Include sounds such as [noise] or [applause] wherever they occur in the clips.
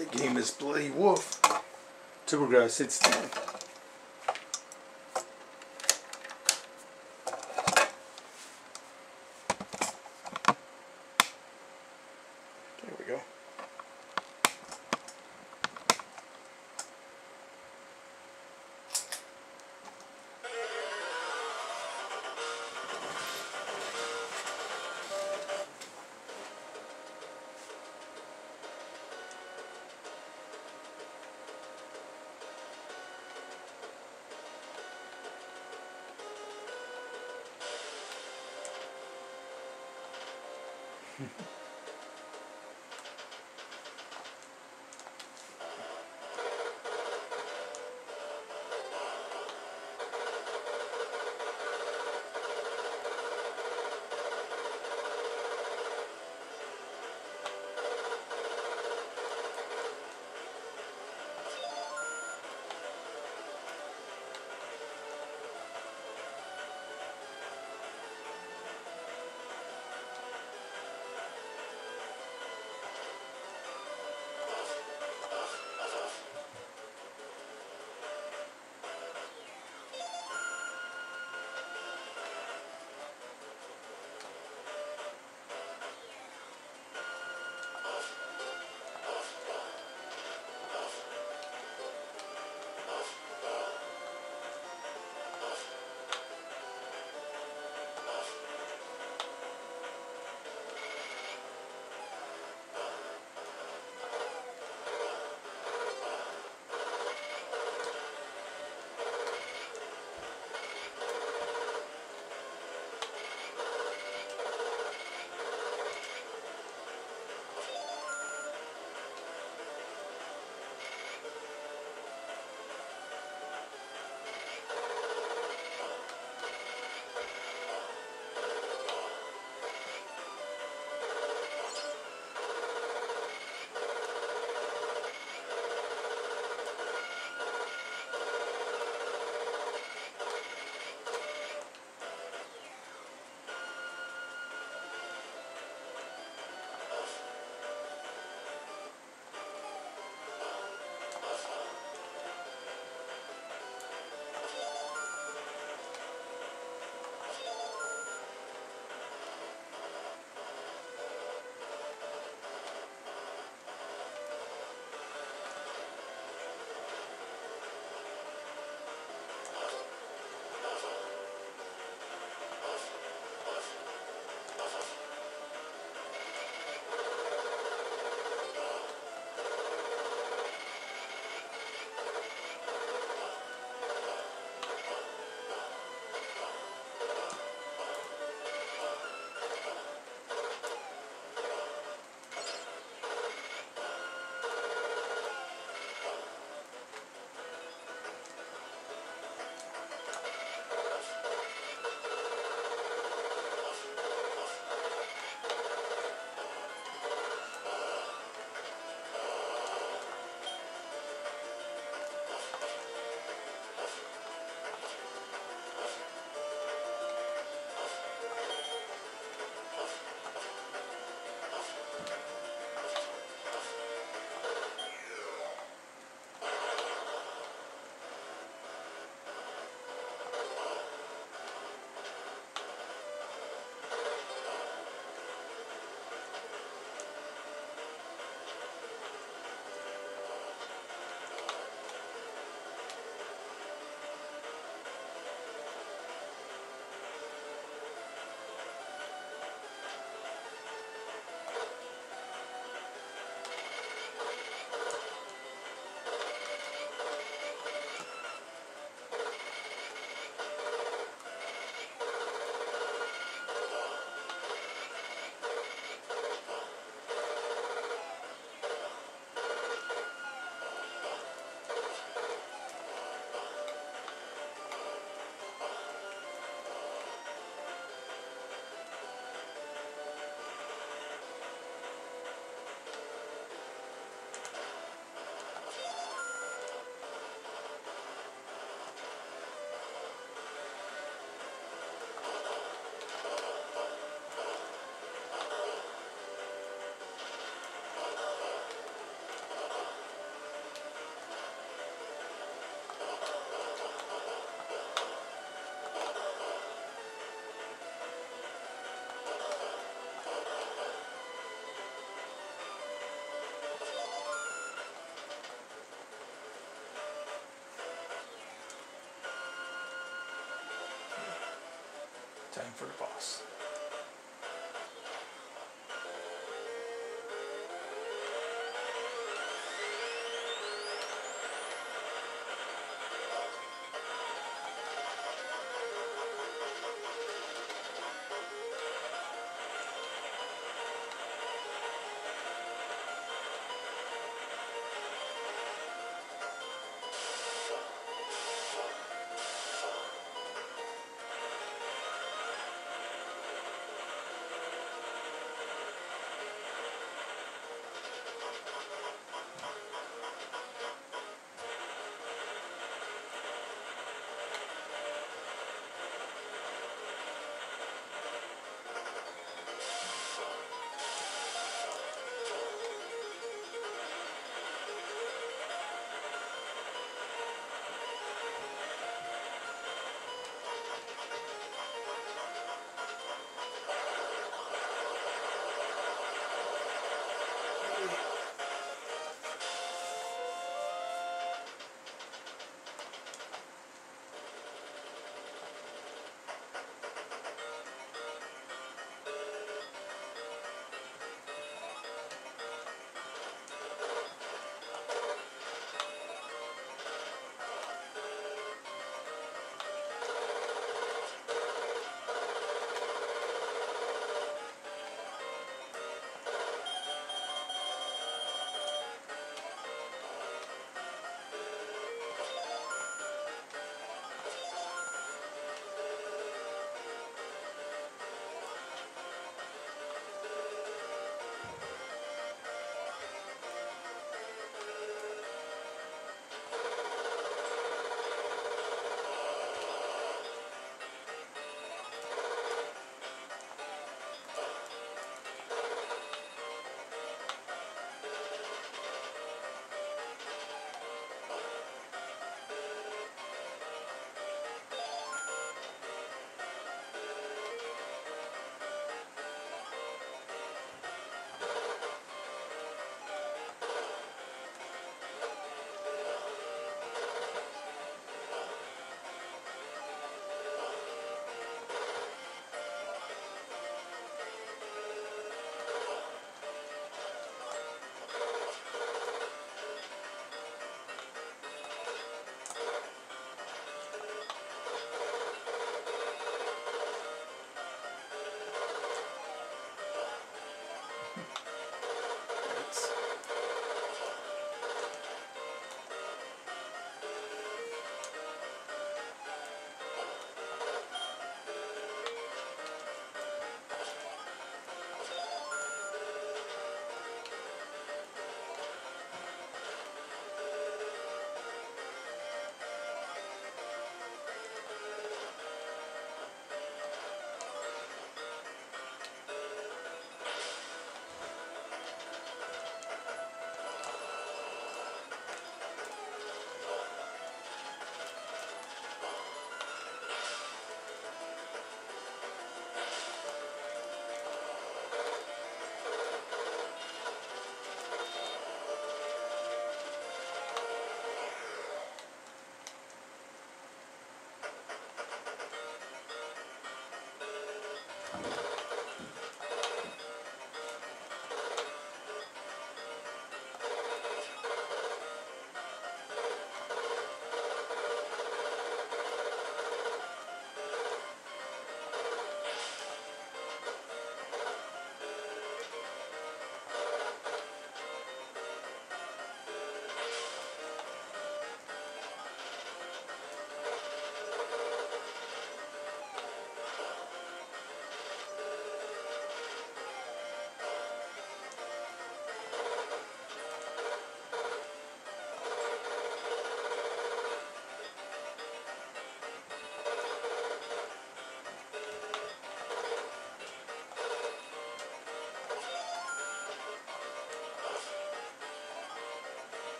The game is Bloody Wolf. Supergrass, it's 10. For the boss.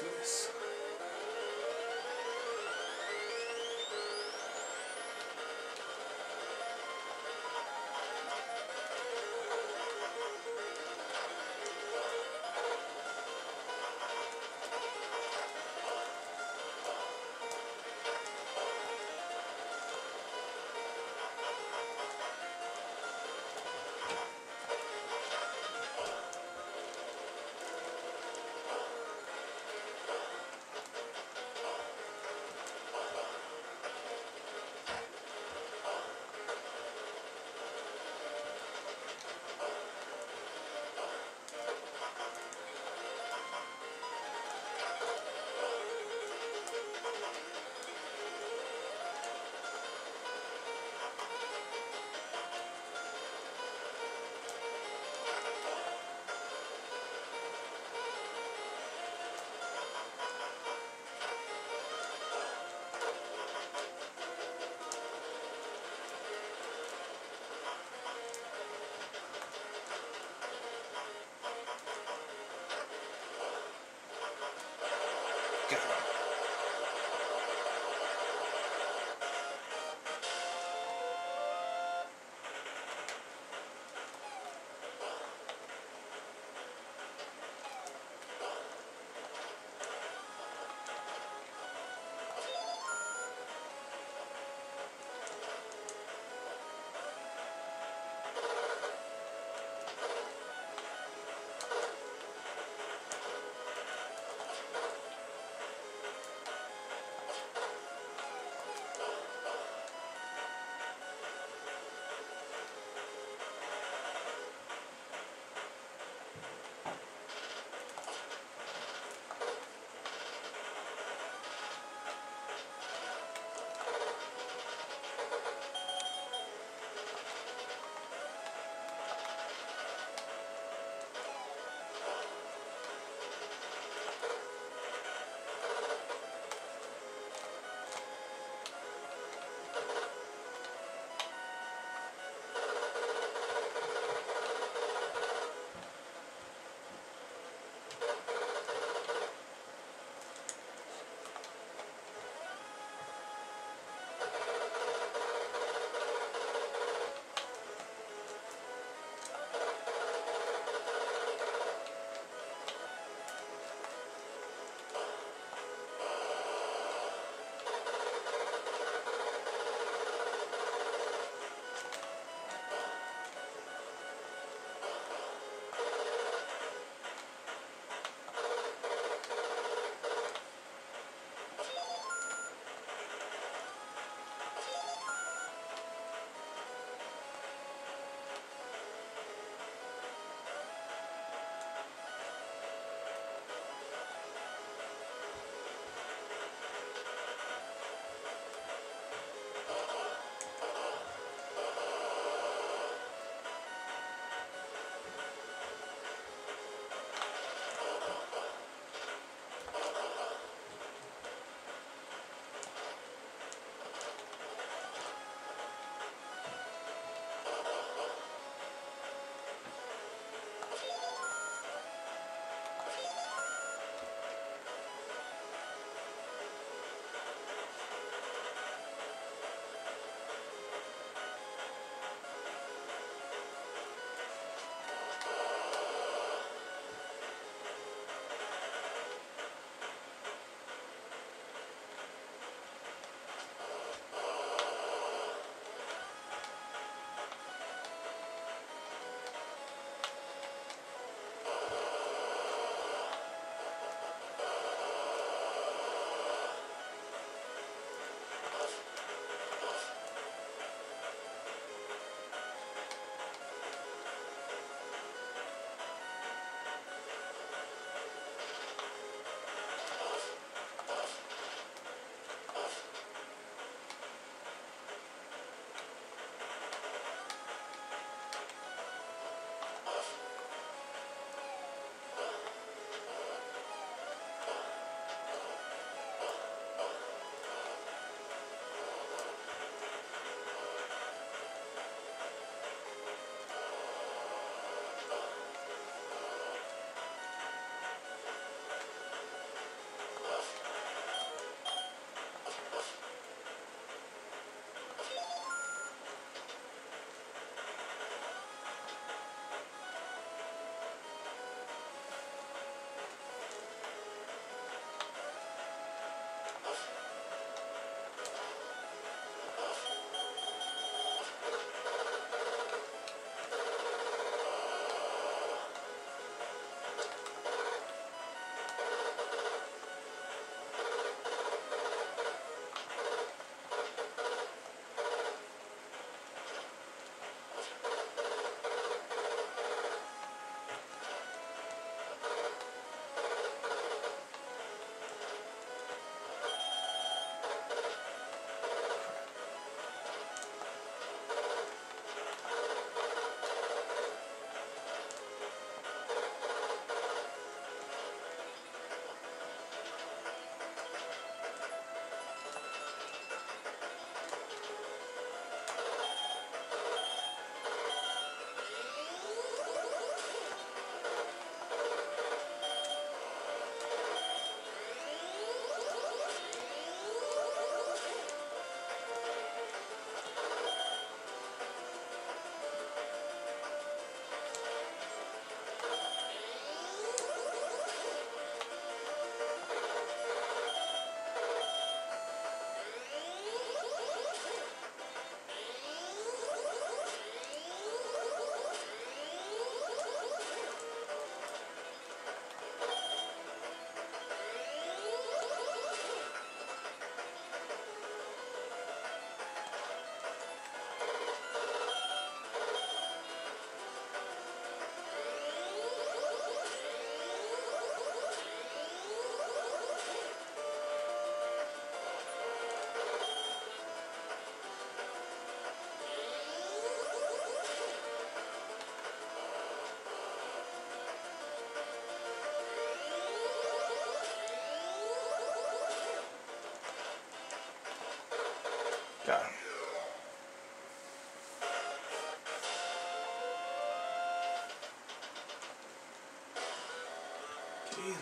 useless.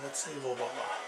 Let's save Obama.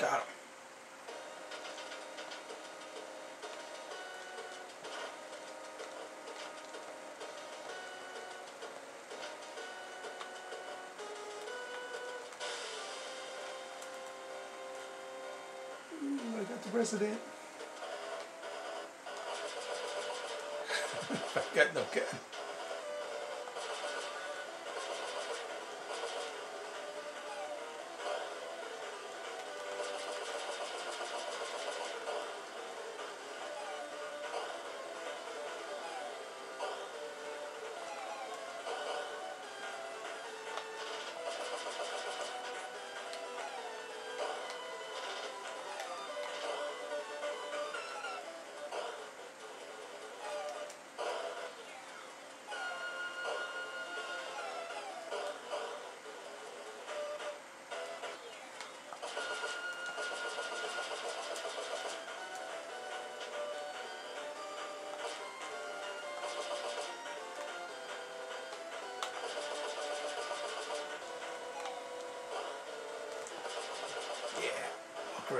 Got him. I got the president. [laughs] I got no gun.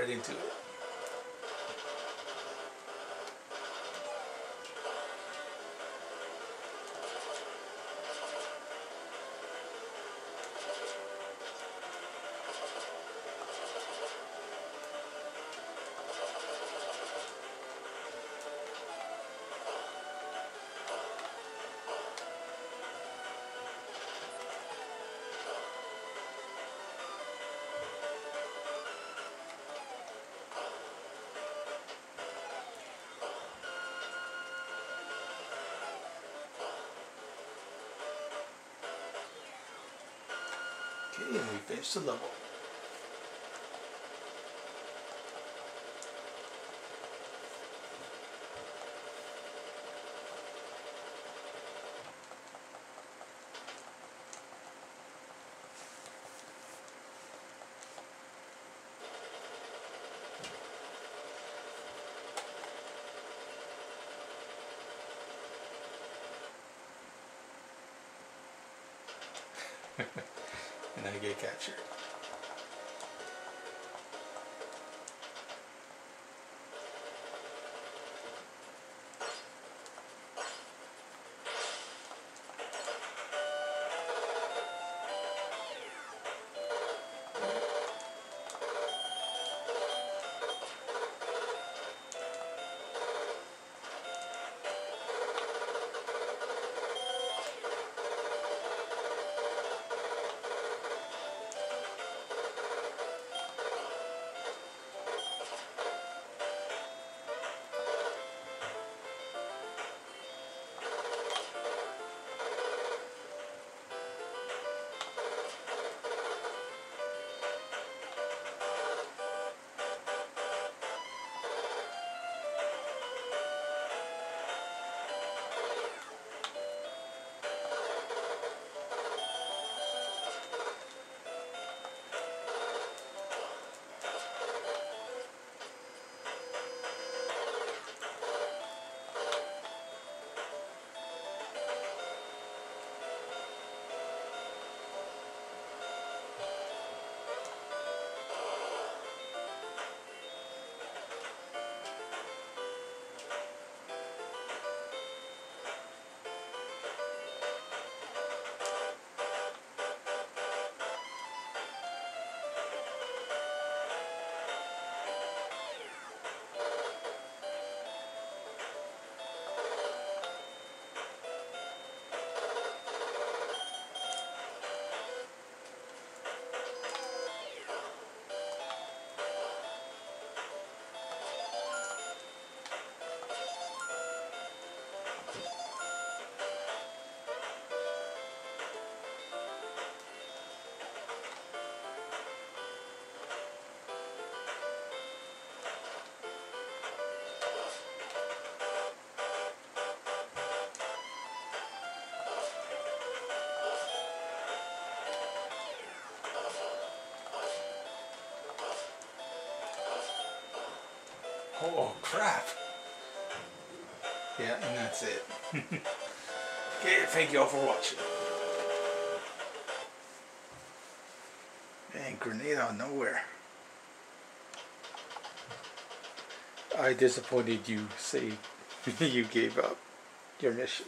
Right into it. And we finished the level. Get captured. Oh crap. Yeah, and that's it. [laughs] okay, thank you all for watching. Man, grenade out of nowhere. I disappointed you say [laughs] you gave up your mission.